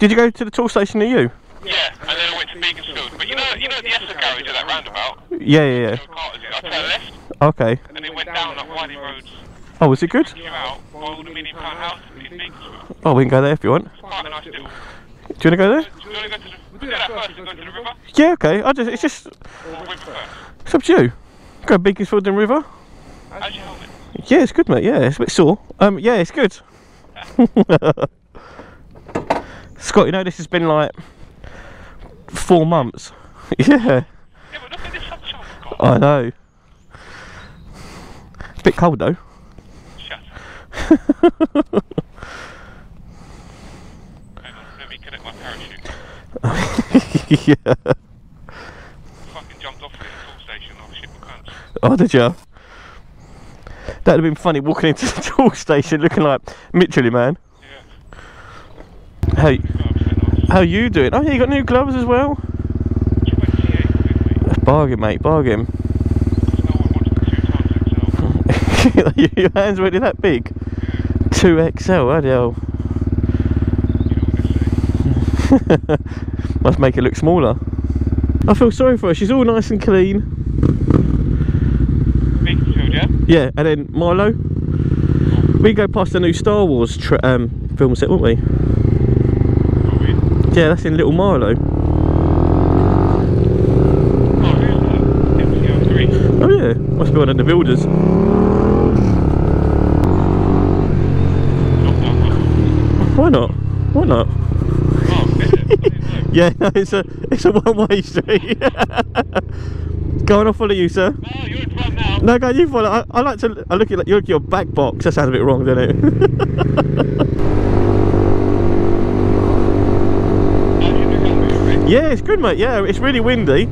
Did you go to the tool station near you? Yeah, and then I went to Beaconsfield. But you know, you know the Esther garage at that roundabout? Yeah, yeah, yeah. No Carter's in. I turned left, Okay. and then it went down that Wiley road. Oh, was it good? Came out, by all the million pound houses in Beaconsfield. Oh, we can go there if you want. It's quite a nice. Do you want to go there? Do you want to go to the... We'll do that first and go to the river? Yeah, okay. I just, it's just, it's up to you. Go Beaconsfield and River. How's your helmet? Yeah, it's good, mate. Yeah, it's a bit sore. Um, yeah, it's good. Scott, you know this has been like four months. Yeah, Yeah, but look at this sunshine we've got. I know. It's a bit cold though. Shut up. Hang on, let me connect my parachute. yeah. Fucking jumped off the tool station. Oh, shit, my pants. Oh, did you? That'd have been funny walking into the tool station looking like Michelin man. How Oh, how you doing? Oh, yeah, you got new gloves as well. 28 quid, mate. That's bargain, mate. Bargain. Because no one wants the two times XL. Your hands already that big. Two XL. Bloody hell. You know what they say. Must make it look smaller. I feel sorry for her. She's all nice and clean. Yeah? Yeah, and then Milo. We go past the new Star Wars um, film set, won't we? Yeah, that's in Little Marlow. Oh, who's that? MCO3. Oh yeah, must be one of the builders. Why not? Why not? Yeah, no, it's a it's a one-way street. go on, I'll follow you, sir. Oh, you're in front now. No, go on, you follow. I, I like to. I look at you look at your back box. That sounds a bit wrong, doesn't it? How's your new helmet, mate? Yeah, it's good, mate. Yeah, it's really windy,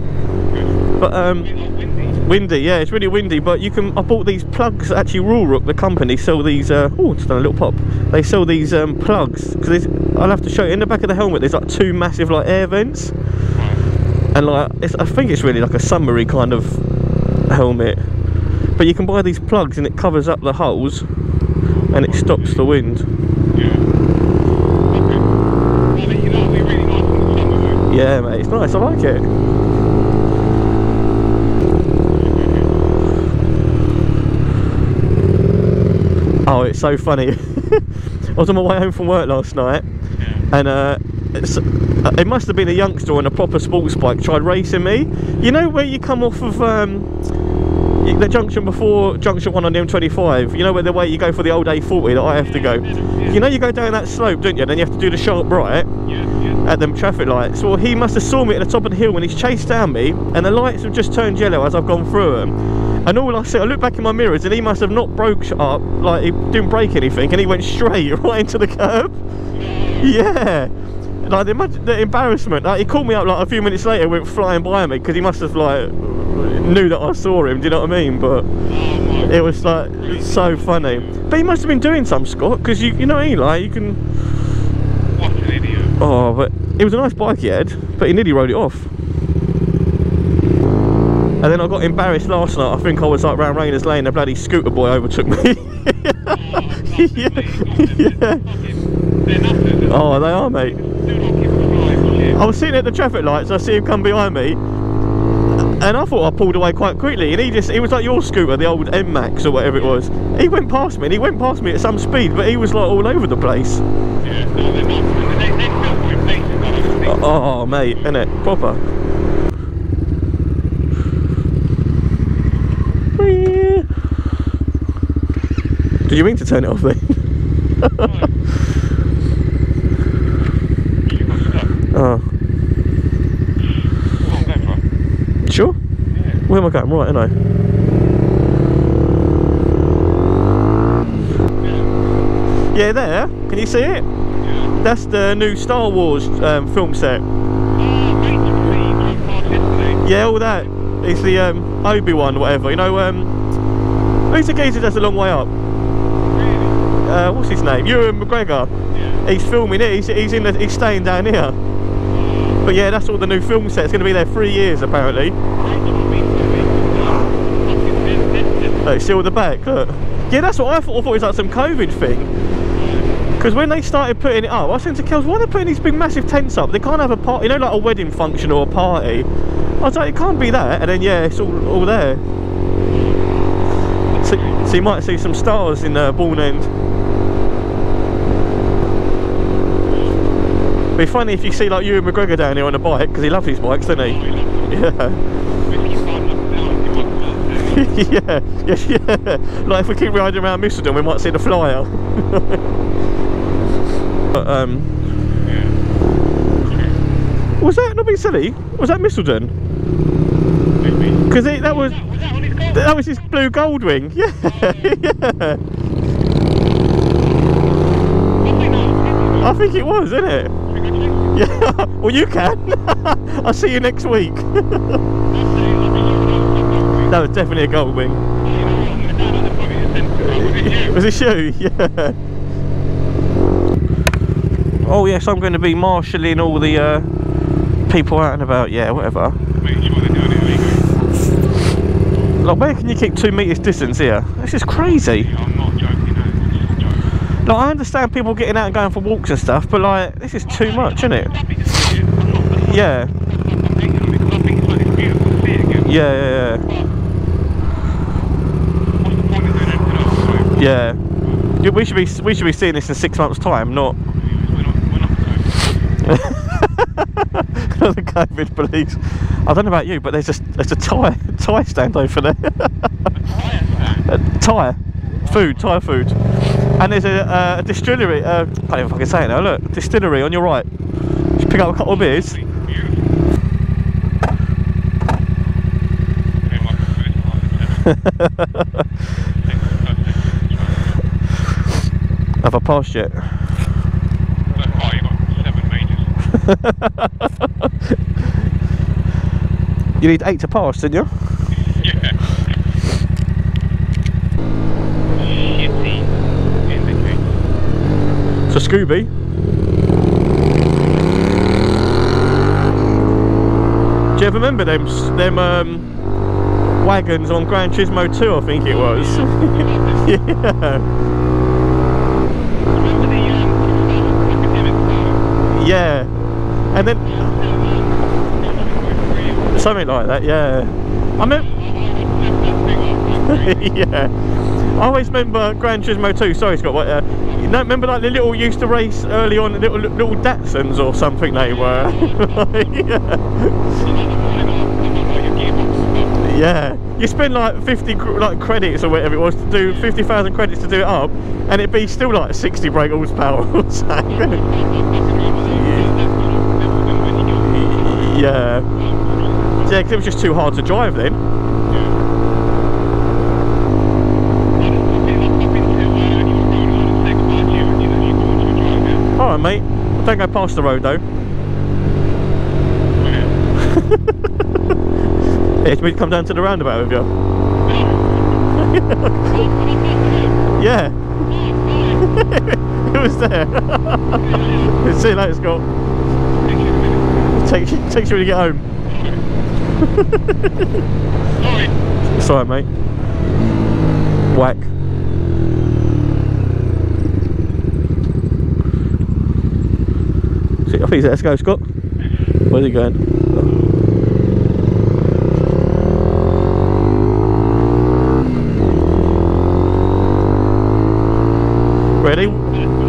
but um, windy. windy. Yeah, it's really windy. But you can. I bought these plugs. Actually, Ruroc, the company, sell these. Uh, oh, just done a little pop. They sell these um, plugs because I'll have to show you. In the back of the helmet, there's like two massive like air vents, and like I think it's really like a summery kind of helmet. But you can buy these plugs and it covers up the holes, and it stops the wind. Yeah. Okay. Well, you know, it'll be really nice in the summer, though. Yeah, mate, it's nice. I like it. Oh, it's so funny. I was on my way home from work last night, and uh, it's, uh, it must have been a youngster on a proper sports bike tried racing me. You know where you come off of um, the junction before junction one on the M25. You know where the way you go for the old A40 that I have to go. You know you go down that slope, don't you? Then you have to do the sharp right Yeah, yeah. at them traffic lights. Well, he must have saw me at the top of the hill when he's chased down me, and the lights have just turned yellow as I've gone through them. And all I see, I look back in my mirrors, and he must have not broke up, uh, like he didn't break anything, and he went straight right into the curb. Yeah. Like the, the embarrassment. Like he called me up like a few minutes later, went flying by me because he must have like knew that I saw him. Do you know what I mean? But it was like so funny. But he must have been doing some Scott because you you know what I mean? Like you can. What an idiot. Oh, but it was a nice bike he had, but he nearly rode it off. And then I got embarrassed last night. I think I was like round Rayners Lane, a bloody scooter boy overtook me. yeah. yeah. Oh, they are, mate. Do not give a flying shit. I was sitting at the traffic lights. I see him come behind me, and I thought I pulled away quite quickly. And he just—he was like your scooter, the old M Max or whatever it was. He went past me, and he went past me at some speed, but he was like all over the place. Yeah, no, they're not. They, they feel for places, honestly. Oh, mate, innit? Proper. Did you mean to turn it off then? Oh, Come on, go for it. Sure? Yeah. Where am I going? Right, ain't Yeah. I? Yeah, there. Can you see it? Yeah. That's the new Star Wars um, film set. Mate, you drove past yesterday. Yeah, all that. It's the um, Obi-Wan, whatever. You know, um, who's the geezer that's a long way up? Really? Uh, what's his name? Ewan McGregor. Yeah. He's filming it. He's, he's in the, he's staying down here. But yeah, that's all the new film set. It's going to be there three years apparently. Still at the back. Look. Yeah, that's what I thought. I thought it was like some COVID thing. Because when they started putting it up, I saying to Kels, why are they putting these big massive tents up? They can't have a party, you know, like a wedding function or a party. I was like, it can't be that. And then, yeah, it's all, all there. So, so you might see some stars in uh, Bourne End. It'd be funny if you see like Ewan McGregor down here on a bike, because he loves his bikes, doesn't he? Yeah. Whiskey five up down, you might yeah, yeah, yeah. Like if we keep riding around Missenden, we might see the flyer. but, um, was that not being silly? Was that Missenden? Because that was Was that on his that was his blue Goldwing. Yeah, yeah. I think it was, isn't it? Yeah. well, you can. I'll see you next week. that was definitely a Goldwing. Was it you? Yeah. Oh yes, I'm going to be marshalling all the uh, people out and about. Yeah, whatever. Like, where can you keep two meters distance here? This is crazy. I'm not joking, no. This is a joke. Like, I understand people getting out and going for walks and stuff, but like, this is too much, isn't it? Yeah, yeah, yeah, yeah. yeah. We should be we should be seeing this in six months' time, not the COVID police. I don't know about you, but there's a there's a Thai Thai stand over there. a Thai food, Thai food, and there's a, uh, a distillery. Uh, I can't even fucking say it now. Look, distillery on your right. Just pick up a couple of beers. Have I passed yet? You need eight to pass, didn't you? Yeah. So Scooby. Do you ever remember them them um, wagons on Gran Turismo 2? I think it was. yeah. Remember the academic style? Yeah. And then something like that. Yeah. I mean, yeah. I always remember Gran Turismo 2. Sorry, Scott. What? Uh, you know, remember like the little used to race early on, little little Datsuns or something they were. yeah. Yeah, you spend like 50 like credits or whatever it was to do 50,000 credits to do it up, and it'd be still like 60 brake horsepower or something. yeah, yeah, 'cause it was just too hard to drive then. Right, mate. Don't go past the road though. Yeah, do you come down to the roundabout with you? Yeah, it was there. See you later, Scott. Takes you, takes you when you get home. It's alright, mate. Whack. See, I think he's let's go, Scott. Where's he going? Ready?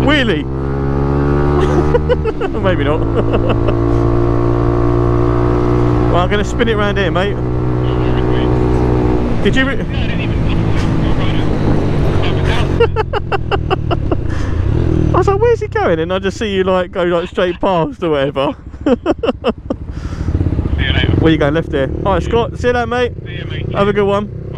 Wheelie! Maybe not. well, I'm going to spin it around here, mate. Did you? Was like, where's he going? And I just see you like go like straight past or whatever. See you later. Where you going? Left here. Alright, Scott. See you later, mate. See you, mate. Have a good one.